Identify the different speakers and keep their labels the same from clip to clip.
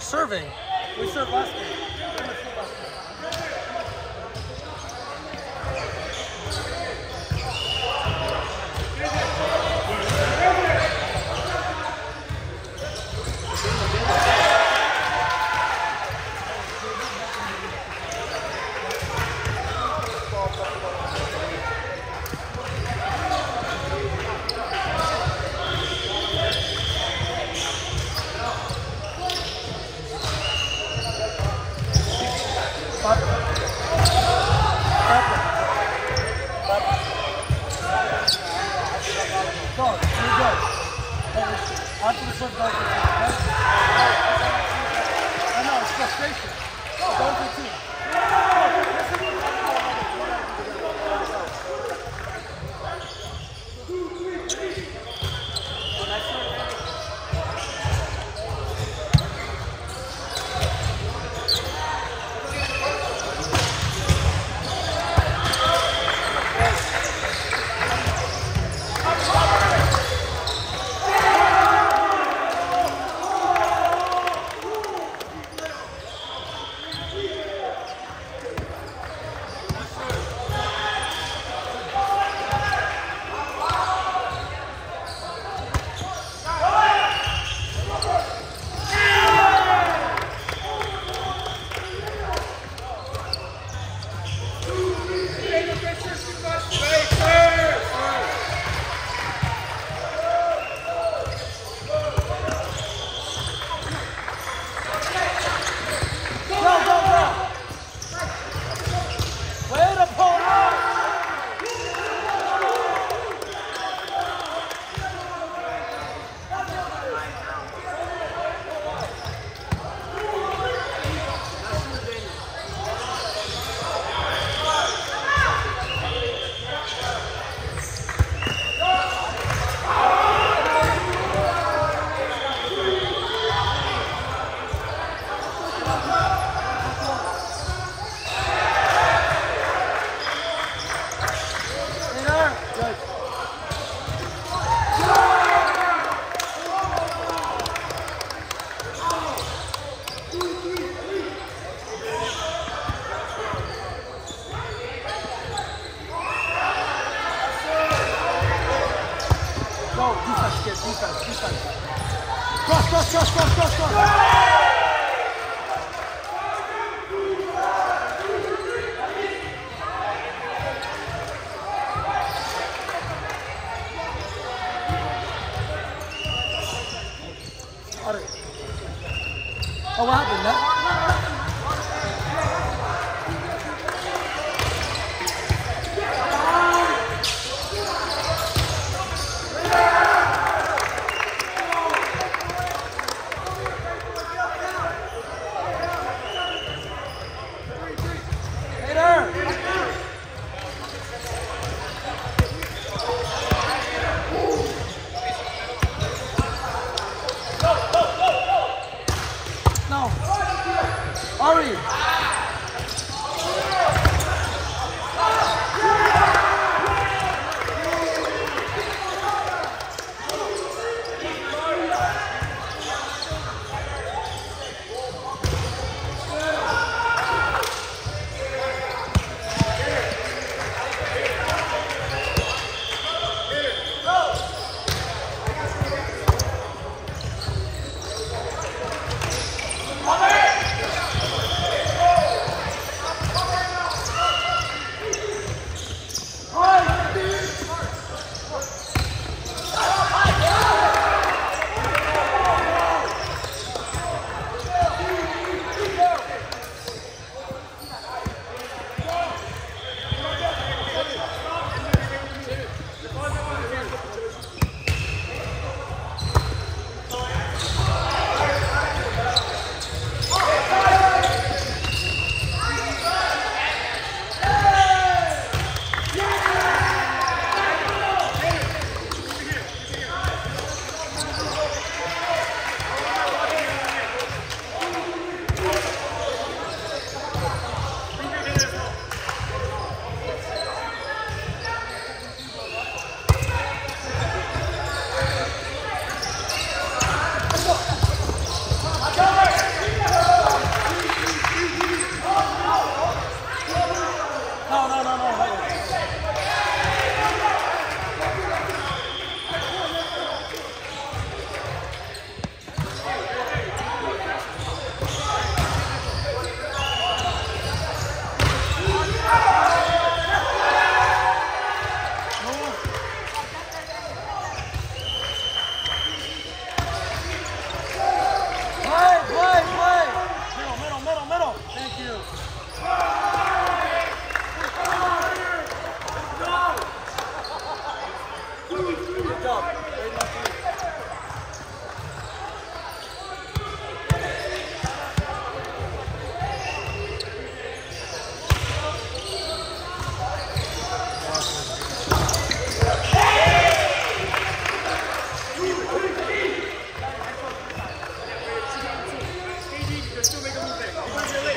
Speaker 1: serving. We served last week. 앞으로 쏜다. Oh, what happened? That? I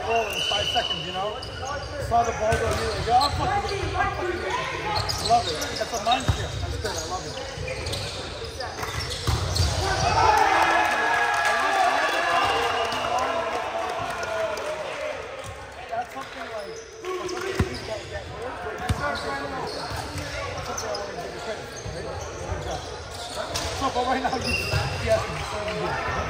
Speaker 1: the roll in five seconds, you know? Saw the ball go here. Like, oh, I'm fucking, I'm fucking, love it. That's a mind shift. That's good. I love it. To to. So, but right now, you just, yes, you're serving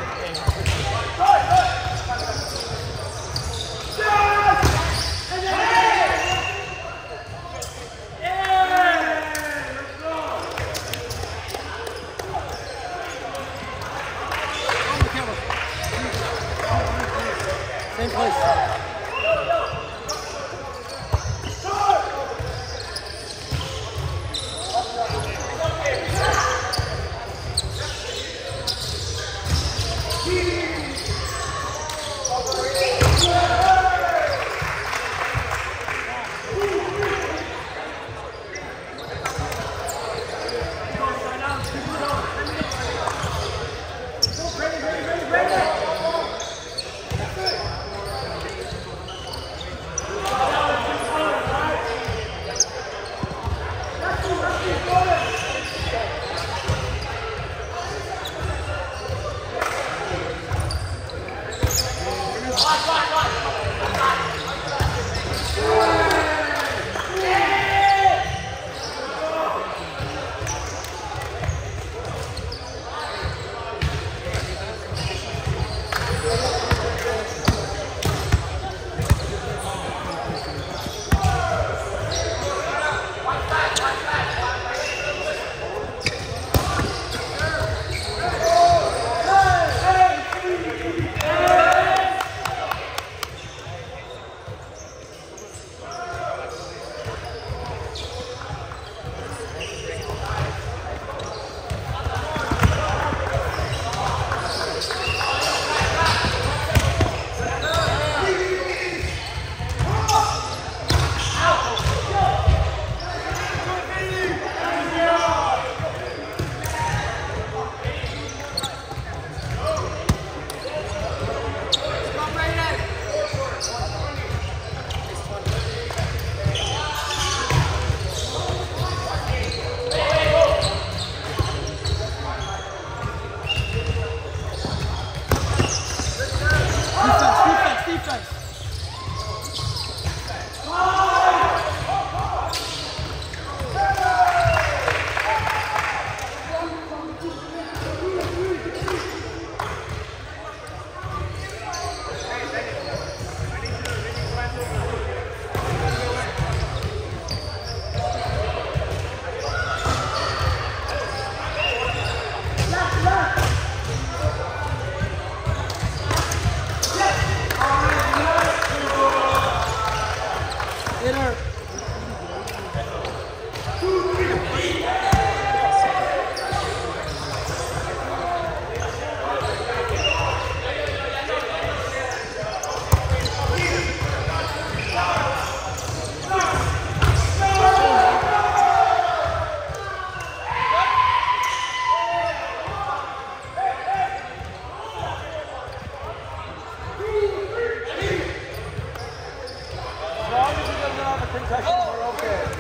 Speaker 1: we're okay.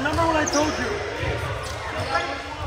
Speaker 1: Remember what I told you?